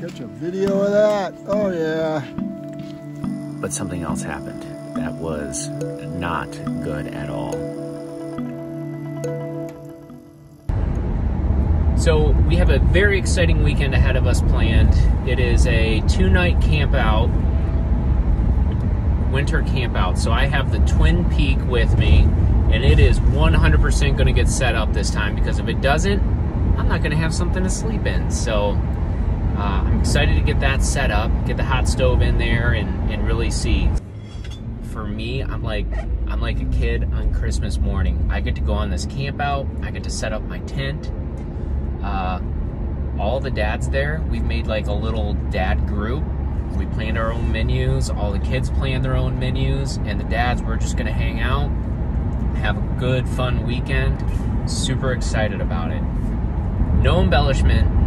Catch a video of that. Oh, yeah. But something else happened that was not good at all. So we have a very exciting weekend ahead of us planned. It is a two-night camp out, winter camp out. So I have the Twin Peak with me, and it is 100% going to get set up this time because if it doesn't, I'm not going to have something to sleep in. So uh, I'm excited to get that set up, get the hot stove in there, and, and really see. For me, I'm like I'm like a kid on Christmas morning. I get to go on this camp out. I get to set up my tent. Uh, all the dads there, we've made like a little dad group. We planned our own menus. All the kids planned their own menus, and the dads we're just gonna hang out, have a good, fun weekend. Super excited about it. No embellishment.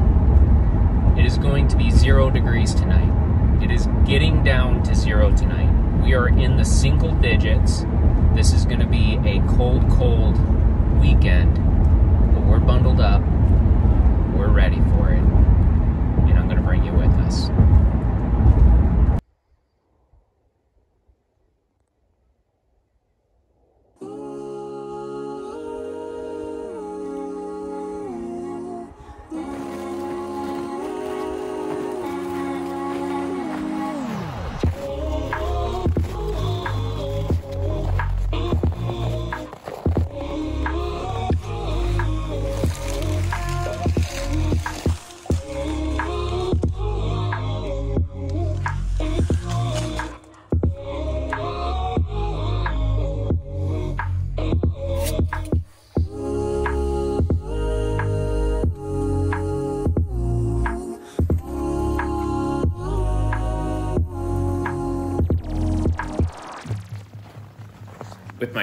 It is going to be zero degrees tonight. It is getting down to zero tonight. We are in the single digits. This is going to be a cold, cold weekend, but we're bundled up. We're ready for it. And I'm going to bring you with us.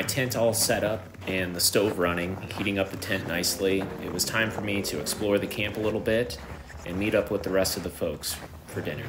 My tent all set up and the stove running, heating up the tent nicely, it was time for me to explore the camp a little bit and meet up with the rest of the folks for dinner.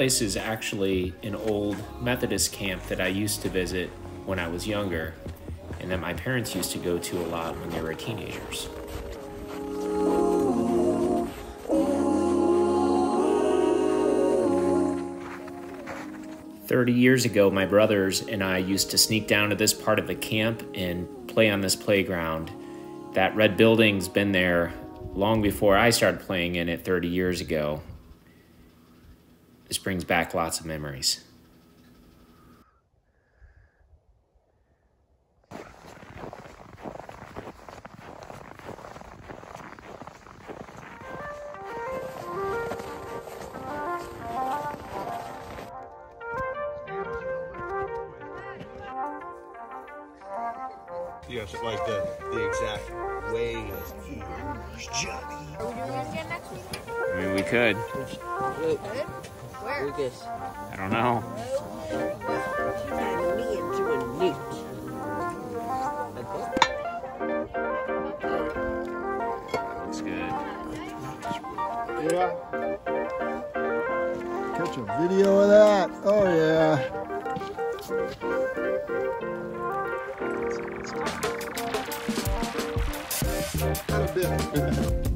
Place is actually an old Methodist camp that I used to visit when I was younger, and that my parents used to go to a lot when they were teenagers. Thirty years ago, my brothers and I used to sneak down to this part of the camp and play on this playground. That red building's been there long before I started playing in it 30 years ago. This brings back lots of memories. Yes, like the, the exact way. Here's Johnny. Are we doing this again next week? I mean, we could. Wait, Where? Lucas. I don't know. Me into a newt. Looks good. Yeah. Catch a video of that. Oh, yeah. Not a bit.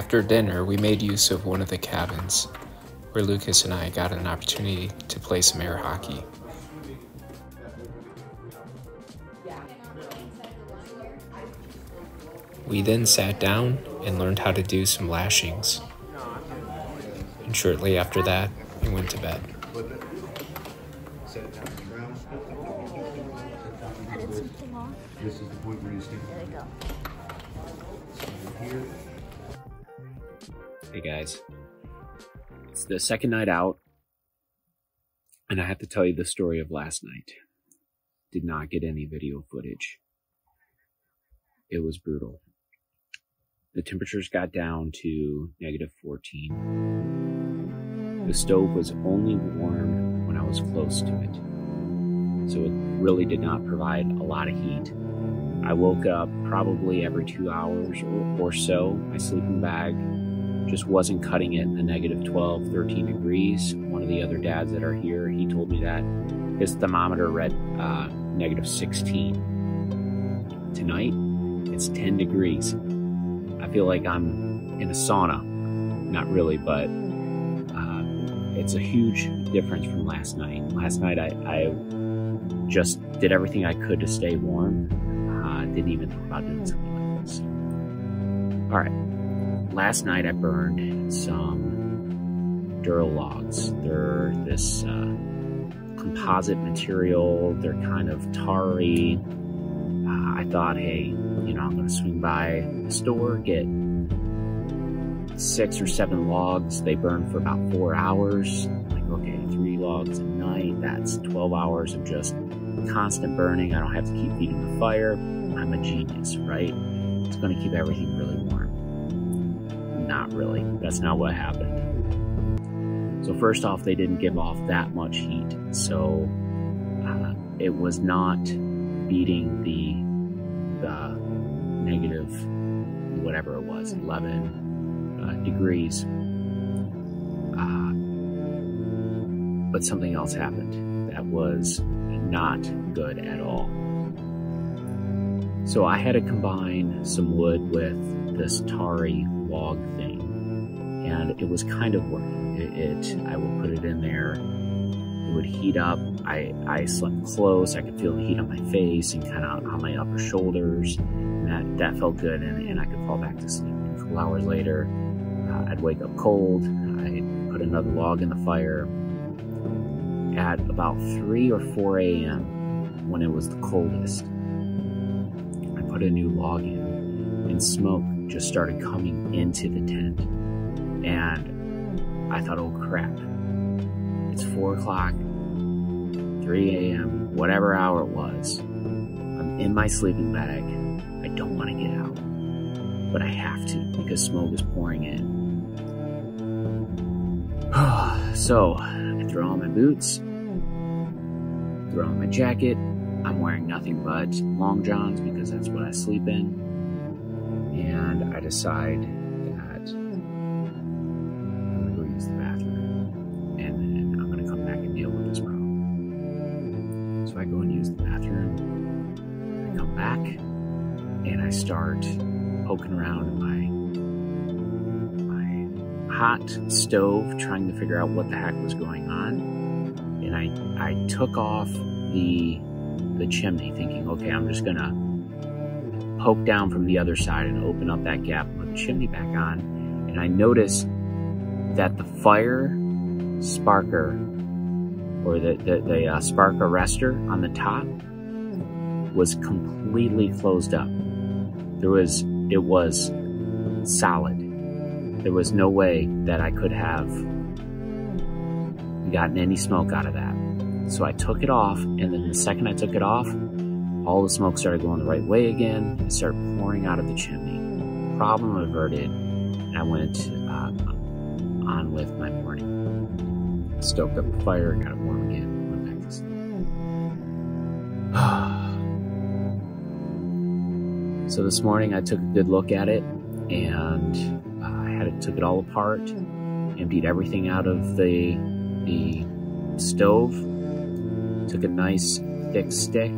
After dinner, we made use of one of the cabins where Lucas and I got an opportunity to play some air hockey. We then sat down and learned how to do some lashings. And shortly after that, we went to bed. This is the point where you Hey guys, it's the second night out, and I have to tell you the story of last night. Did not get any video footage. It was brutal. The temperatures got down to negative 14. The stove was only warm when I was close to it, so it really did not provide a lot of heat. I woke up probably every two hours or, or so. My sleeping bag just wasn't cutting it in the negative 12, 13 degrees. One of the other dads that are here, he told me that his thermometer read uh, negative 16. Tonight, it's 10 degrees. I feel like I'm in a sauna. Not really, but uh, it's a huge difference from last night. Last night, I, I just did everything I could to stay warm. Uh, didn't even think about doing something like this. All right last night I burned some Duralogs. They're this uh, composite material. They're kind of tarry. Uh, I thought, hey, you know, I'm going to swing by the store, get six or seven logs. They burn for about four hours. like, okay, three logs a night. That's 12 hours of just constant burning. I don't have to keep feeding the fire. I'm a genius, right? It's going to keep everything really warm not really. That's not what happened. So first off, they didn't give off that much heat. So uh, it was not beating the, the negative, whatever it was, 11 uh, degrees. Uh, but something else happened that was not good at all. So I had to combine some wood with this tarry log thing, and it was kind of working. It, it, I would put it in there, it would heat up. I, I slept close. I could feel the heat on my face and kind of on my upper shoulders. And that, that felt good, and, and I could fall back to sleep. A couple hours later, uh, I'd wake up cold. I'd put another log in the fire. At about 3 or 4 a.m., when it was the coldest, I put a new log in, and smoke just started coming into the tent. And I thought, oh crap, it's 4 o'clock, 3 a.m., whatever hour it was. I'm in my sleeping bag. I don't want to get out, but I have to because smoke is pouring in. so I throw on my boots, throw on my jacket. I'm wearing nothing but long johns because that's what I sleep in I decide that I'm gonna go use the bathroom and then I'm gonna come back and deal with this problem. So I go and use the bathroom, I come back, and I start poking around in my my hot stove trying to figure out what the heck was going on. And I I took off the the chimney thinking, okay, I'm just gonna poke down from the other side and open up that gap and put the chimney back on. And I noticed that the fire sparker or the, the, the uh, spark arrestor on the top was completely closed up. There was, it was solid. There was no way that I could have gotten any smoke out of that. So I took it off, and then the second I took it off, all the smoke started going the right way again and started pouring out of the chimney. Problem averted, and I went uh, on with my morning. Stoked up the fire, got it warm again, went back to sleep. so this morning I took a good look at it and uh, I had it, took it all apart, emptied everything out of the, the stove, took a nice thick stick,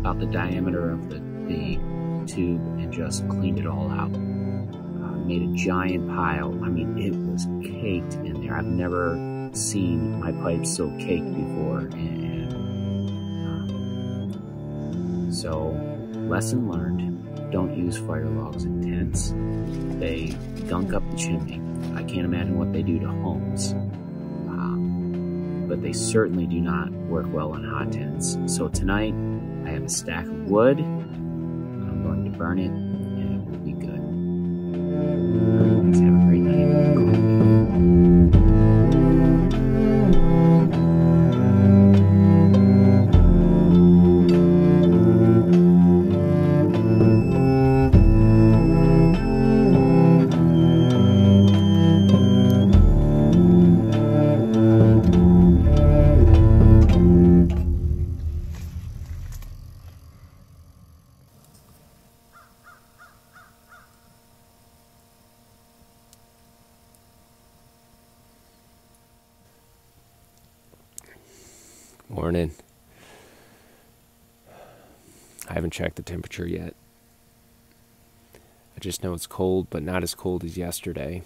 about the diameter of the, the tube and just cleaned it all out. Uh, made a giant pile. I mean, it was caked in there. I've never seen my pipes so caked before. And um, so, lesson learned. Don't use fire logs in tents. They gunk up the chimney. I can't imagine what they do to homes. Um, but they certainly do not work well on hot tents. So tonight, I have a stack of wood. I'm going to burn it checked the temperature yet. I just know it's cold, but not as cold as yesterday.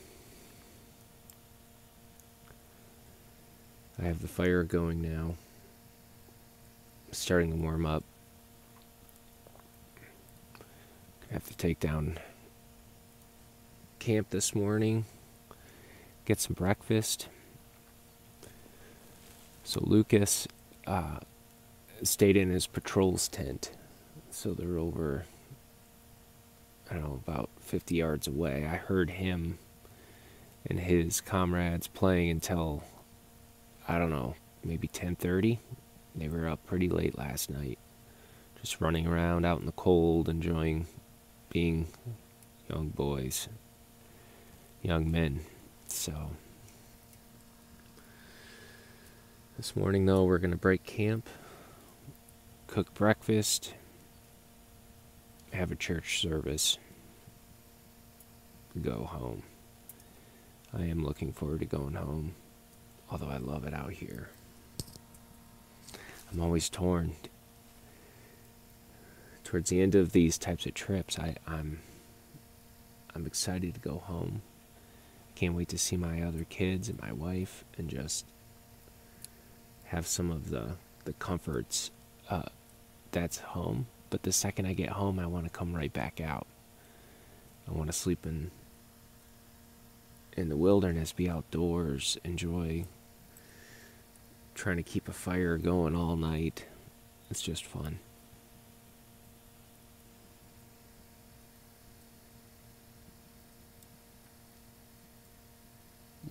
I have the fire going now. Starting to warm up. I have to take down camp this morning, get some breakfast. So Lucas uh, stayed in his patrol's tent. So they're over, I don't know, about 50 yards away. I heard him and his comrades playing until, I don't know, maybe 10:30. They were up pretty late last night, just running around out in the cold, enjoying being young boys, young men. So this morning, though, we're going to break camp, cook breakfast, have a church service, go home. I am looking forward to going home, although I love it out here. I'm always torn. Towards the end of these types of trips, I, I'm I'm excited to go home. Can't wait to see my other kids and my wife and just have some of the the comforts uh, that's home. But the second I get home, I want to come right back out. I want to sleep in in the wilderness, be outdoors, enjoy trying to keep a fire going all night. It's just fun.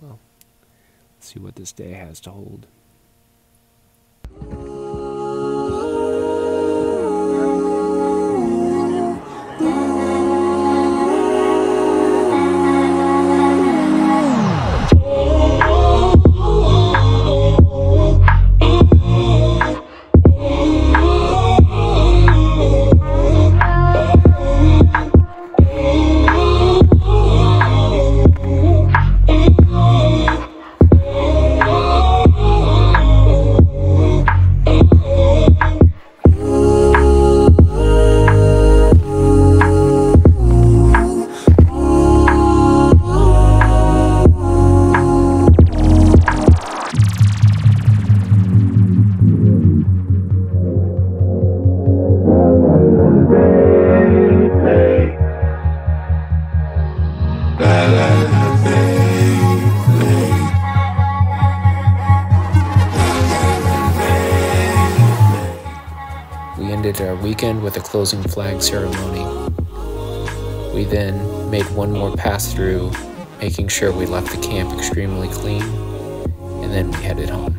Well, let's see what this day has to hold. Ended our weekend with a closing flag ceremony. We then made one more pass through, making sure we left the camp extremely clean, and then we headed home.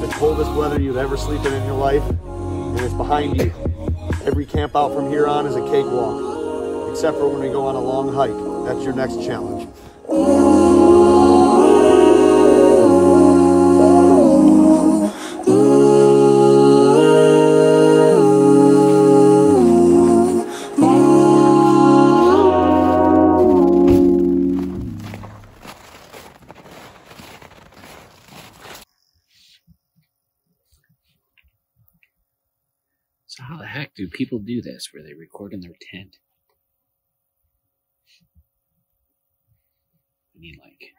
the coldest weather you've ever slept in in your life, and it's behind you. Every camp out from here on is a cakewalk, except for when we go on a long hike. That's your next challenge. So, how the heck do people do this where they record in their tent? I need like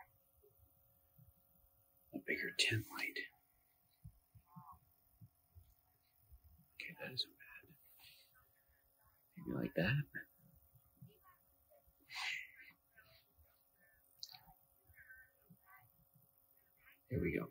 a bigger tent light. Okay, that isn't bad. Maybe like that. Here we go.